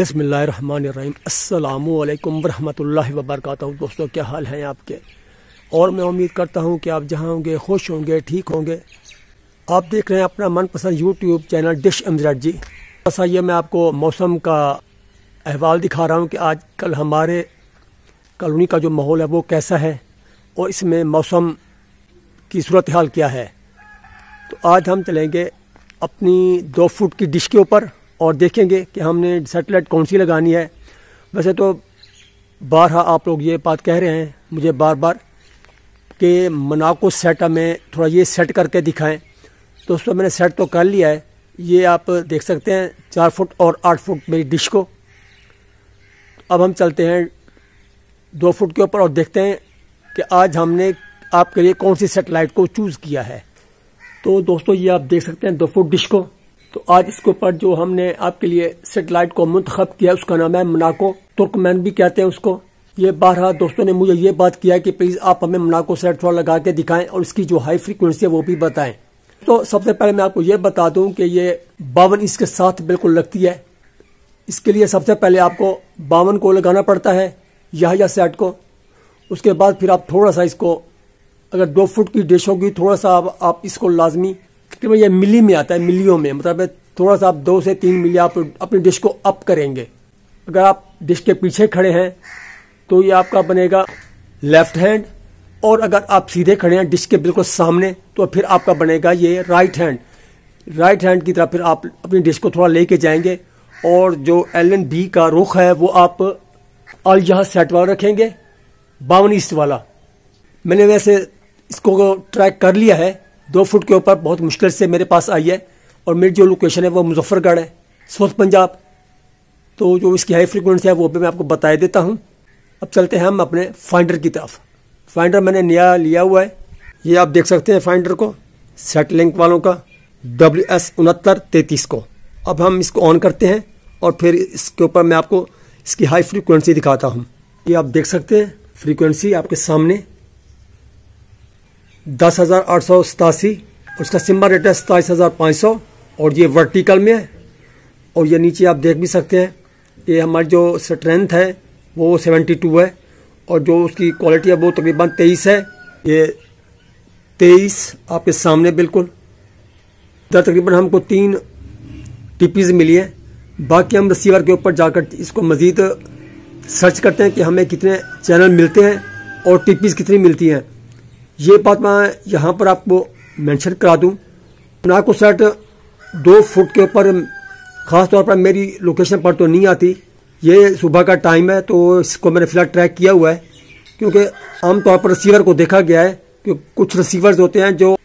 बसमीम अल्लाम वरहमतुल्लाहि वबरकातुहू। दोस्तों, क्या हाल है आपके? और मैं उम्मीद करता हूँ कि आप जहाँ होंगे, खुश होंगे, ठीक होंगे। आप देख रहे हैं अपना मनपसंद YouTube channel dish Amjad ji. बस आइए, मैं आपको मौसम का अहवाल दिखा रहा हूँ कि आज कल हमारे कॉलोनी का जो माहौल है वो कैसा है और इसमें मौसम की सूरत हाल क्या है। तो आज हम चलेंगे अपनी दो फुट की डिश के ऊपर। और देखेंगे कि हमने सेटेलाइट कौन सी लगानी है। वैसे तो बारहा आप लोग ये बात कह रहे हैं, मुझे बार बार कि मनाको सेट हमें थोड़ा ये सेट करके दिखाएँ। दोस्तों, मैंने सेट तो कर लिया है, ये आप देख सकते हैं, चार फुट और आठ फुट मेरी डिश को। अब हम चलते हैं दो फुट के ऊपर और देखते हैं कि आज हमने आपके लिए कौन सी सेटेलाइट को चूज़ किया है। तो दोस्तों, ये आप देख सकते हैं दो फुट डिश को। तो आज इसके ऊपर जो हमने आपके लिए सेटेलाइट को मुंतखब किया उसका नाम है मनाको। तुर्कमैन भी कहते हैं उसको। ये बारह दोस्तों ने मुझे ये बात किया कि प्लीज़ आप हमें मनाको सेट थोड़ा लगा के दिखाएँ और इसकी जो हाई फ्रीक्वेंसी है वो भी बताएँ। तो सबसे पहले मैं आपको ये बता दूँ कि ये बावन इसके साथ बिल्कुल लगती है। इसके लिए सबसे पहले आपको बावन को लगाना पड़ता है यह या सेट को। उसके बाद फिर आप थोड़ा सा इसको अगर दो फुट की डिश होगी थोड़ा सा आप, आप इसको लाजमी तकरीबन ये मिली में आता है, मिलियों में। मतलब थोड़ा सा आप दो से तीन मिली आप अपनी डिश को अप करेंगे। अगर आप डिश के पीछे खड़े हैं तो ये आपका बनेगा लेफ़्ट हैंड और अगर आप सीधे खड़े हैं डिश के बिल्कुल सामने तो फिर आपका बनेगा ये राइट हैंड राइट हैंड की तरफ़ फिर आप अपनी डिश को थोड़ा लेके जाएँगे, और जो एल एन बी का रुख है, वो आप अल जहाँ सेट वाला रखेंगे बावन ईस्ट वाला। मैंने वैसे इसको ट्रैक कर लिया है दो फुट के ऊपर बहुत मुश्किल से मेरे पास आई है और मेरी जो लोकेशन है वो मुजफ्फरगढ़ है साउथ पंजाब। तो जो इसकी हाई फ्रिक्वेंसी है वो भी मैं आपको बता देता हूँ। अब चलते हैं हम अपने फाइंडर की तरफ़। फाइंडर मैंने नया लिया हुआ है। ये आप देख सकते हैं फाइंडर को सेट लिंक वालों का डब्ल्यू एस उनहत्तर तैतीस को। अब हम इसको ऑन करते हैं और फिर इसके ऊपर मैं आपको इसकी हाई फ्रिक्वेंसी दिखाता हूँ। ये आप देख सकते हैं फ्रीक्वेंसी आपके सामने। दस हज़ार आठ सौ सतासी, उसका सिम्बल रेट है सताईस हज़ार पाँच सौ, और ये वर्टिकल में है, और ये नीचे आप देख भी सकते हैं, ये हमारी जो स्ट्रेंथ है, वो सेवेंटी टू है, और जो उसकी क्वालिटी है वो तकरीबन तेईस है। ये तेईस आपके सामने बिल्कुल, इधर तकरीबन हमको तीन टीपीज मिली है, बाकी हम रिसीवर के ऊपर जाकर इसको मज़ीद सर्च करते हैं कि हमें कितने चैनल मिलते हैं, और टीपीज कितनी मिलती हैं। ये बात मैं यहाँ पर आपको मेंशन करा दूँ। नाको सेट दो फुट के ऊपर ख़ास तौर पर मेरी लोकेशन पर तो नहीं आती। ये सुबह का टाइम है तो इसको मैंने फ़िलहाल ट्रैक किया हुआ है। क्योंकि आमतौर पर रिसीवर को देखा गया है कि कुछ रिसीवर्स होते हैं जो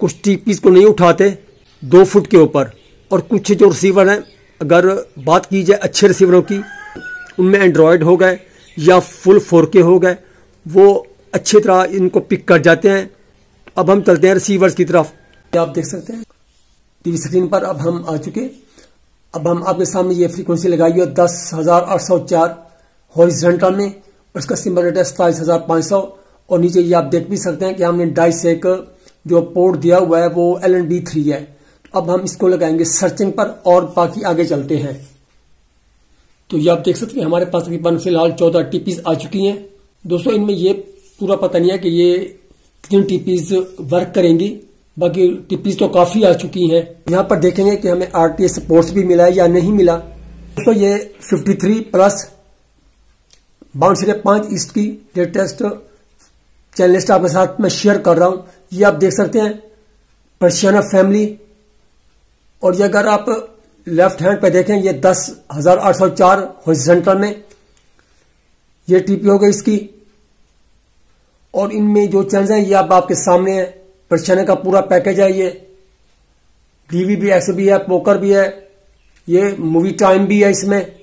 कुछ टीपीज को नहीं उठाते दो फुट के ऊपर। और कुछ जो रिसीवर हैं, अगर बात की जाए अच्छे रिसीवरों की, उनमें एंड्रॉयड हो गए या फुल फोर के हो गए, वो अच्छी तरह इनको पिक कर जाते हैं। अब हम चलते हैं रिसीवर्स की तरफ़। आप देख सकते हैं। टीवी स्क्रीन पर अब हम आ चुके अब हम आपके सामने ये फ्रीक्वेंसी लगाई है दस हज़ार आठ सौ चार हॉरिजेंटल में इसका सिंबल रेट है सताईस हज़ार पाँच सौ। और नीचे ये आप देख भी सकते हैं कि हमने डाइस एक जो पोर्ट दिया हुआ है, वो एल एन बी थ्री है। अब हम इसको लगाएँगे सर्चिंग पर और बाकी आगे चलते हैं। तो ये आप देख सकते हैं हमारे पास तकरीबन फ़िलहाल चौदह टीपीज आ चुकी हैं। दोस्तों, इनमें ये पूरा पता नहीं है कि ये कितनी टीपीज वर्क करेंगी। बाकी टीपीज तो काफ़ी आ चुकी हैं। यहाँ पर देखेंगे कि हमें आरटीएस सपोर्ट भी मिला है या नहीं मिला। दोस्तों, ये 53 प्लस बाउंड पाँच ईस्ट की लेटेस्ट चैनल लिस्ट आपके साथ मैं शेयर कर रहा हूँ। ये आप देख सकते हैं पर्शियाना फैमिली और ये अगर आप लेफ़्ट हैंड पे देखें, ये दस हज़ार आठ सौ चार हॉरिजेंटल में। ये टीपी हो गई इसकी। और इनमें जो चैनल हैं, ये आप आपके सामने है। प्रचने का पूरा पैकेज है ये। टीवी भी एक्स भी है, पोकर भी है। ये मूवी टाइम भी है इसमें।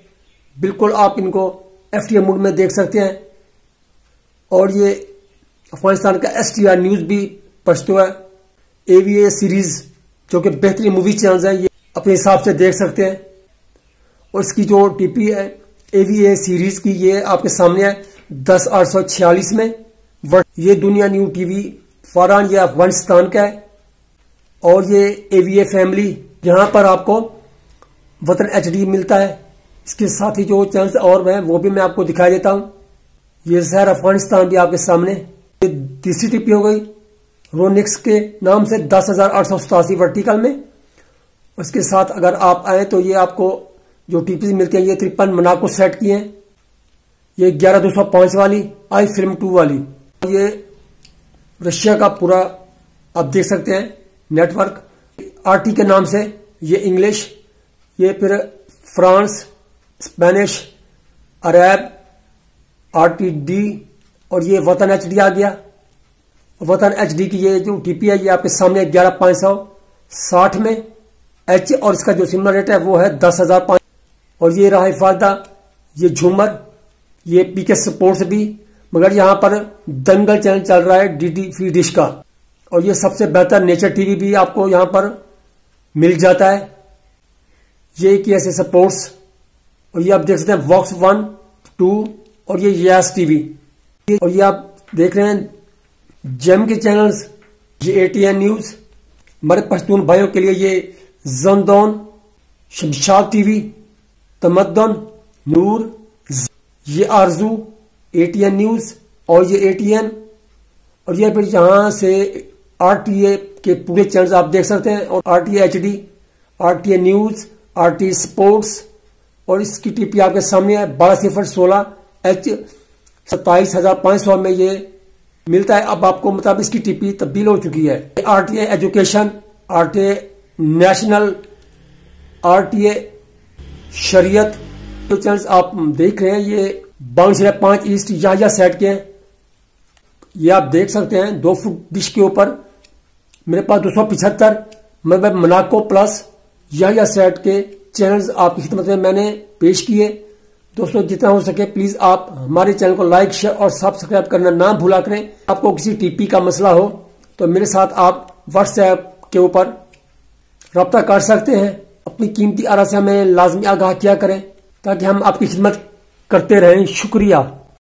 बिल्कुल आप इनको एफ़ टी मूड में देख सकते हैं। और ये अफ़गानिस्तान का एस टी आर न्यूज़ भी पछतो है। एवीए सीरीज़, जो कि बेहतरीन मूवी चैनल है, ये अपने हिसाब से देख सकते हैं। और इसकी जो टीपी है, एवीए सीरीज़ की, ये आपके सामने है, दस आठ सौ छियालीस में। ये दुनिया न्यू टीवी फौरान ये अफ़गानिस्तान का है और ये एवीए फैमिली यहाँ पर आपको वतन एचडी मिलता है। इसके साथ ही जो चैनल और हैं, वो भी मैं आपको दिखाई देता हूँ। ये शहर अफ़गानिस्तान भी आपके सामने। ये तीसरी टिप्पी हो गई। रोनिक्स के नाम से दस हज़ार आठ सौ सतासी वर्टिकल में। उसके साथ अगर आप आए तो ये आपको जो टीपी मिलती है, ये तिरपन मनाको सेट की है। ये ग्यारह दो सौ पाँच वाली आई फ़िल्म टू वाली। ये रशिया का पूरा, आप देख सकते हैं नेटवर्क आरटी के नाम से ये इंग्लिश ये फिर फ्रांस स्पेनिश अरब आरटीडी और ये वतन एच डी आ गया। वतन एच डी की ये जो टीपी है, ये आपके सामने ग्यारह पाँच सौ साठ में। एच और इसका जो सिमर रेट है, वो है दस हज़ार पाँच और ये रहा फ़ायदा ये झूमर, ये पीके स्पोर्ट्स भी मगर यहाँ पर दंगल चैनल चल रहा है डी फ्री डिश का। और ये सबसे बेहतर नेचर टीवी भी आपको यहाँ पर मिल जाता है। ये कि ऐसे सपोर्ट्स और ये आप देख सकते हैं वॉक्स वन टू और ये यस टीवी और ये आप देख रहे हैं जेम के चैनल्स ये एटीएन न्यूज़ हमारे पश्तून भाइयों के लिए ये जंदौन शमशाद टीवी तमदन नूर ये आरज़ू एटीएन न्यूज़ और ये एटीएन और ये फिर यहाँ से आरटीए के पूरे चैनल आप देख सकते हैं, और RTA H D RTA news RT sports और इसकी टीपी आपके सामने है, बारह सिफर सोलह एच सत्ताईस हज़ार पाँच सौ में ये मिलता है। अब आपको मतलब इसकी टीपी तब्दील हो चुकी है। RTA education RTA national RTA शरीयत जो चैनल आप देख रहे हैं, ये बावन पाँच ईस्ट या सेट के। हैं ये आप देख सकते हैं, दो फुट डिश के ऊपर। मेरे पास दो सौ पिछहत्तर, मैं मनाको प्लस या सेट के चैनल्स आपकी खिदमत में मैंने पेश किए। दोस्तों, जितना हो सके प्लीज़ आप हमारे चैनल को लाइक शेयर और सब्सक्राइब करना ना भूला करें। आपको किसी टीपी का मसला हो तो मेरे साथ आप व्हाट्सएप के ऊपर रब्ता कर सकते हैं। अपनी कीमती आरा से हमें लाजमी आगाह किया करें, ताकि हम आपकी खिदमत करते रहें। शुक्रिया।